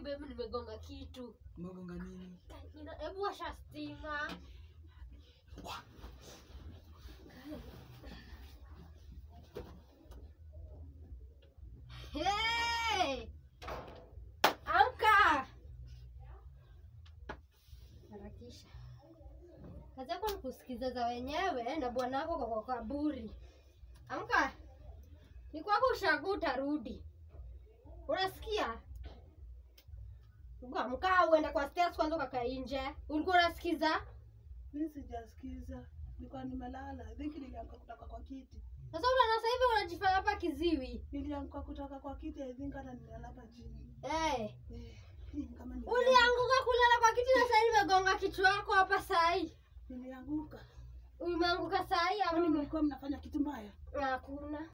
babe nimegonga kitu. Umegonga nini? Hebu washa stima. Hey! Amka! Harakisha. Kazi yako ni kusikiza za wenyewe na bwanako kwa kwa kaburi. Amka. Ni kwako ushaguta utarudi. Unasikia? Amka uende kwa stairs kwanza ukakae nje. Ulikuwa unasikiza? Mimi sijasikiza. Nilikuwa nimelala. Dhiki niliamka kutoka kwa kiti. Sasa unaona sasa hivi unajifanya hapa kiziwi. Niliamka kutoka kwa kiti. I think hata nimelala hapa chini. Eh. Eh, Hey. Ulianguka kulala kwa kiti na sasa nimegonga kichwa yako hapa sahi. Nilianguka. Umeanguka sahi hii au nimekuwa mnafanya kitu mbaya? hakuna?